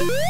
Woo!